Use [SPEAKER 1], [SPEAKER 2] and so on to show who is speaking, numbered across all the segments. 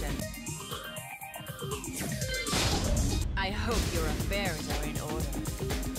[SPEAKER 1] mission. I hope your affairs are in order.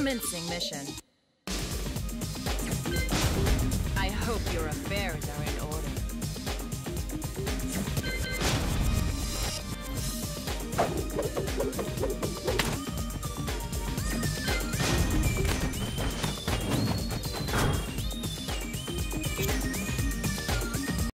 [SPEAKER 1] Commencing mission.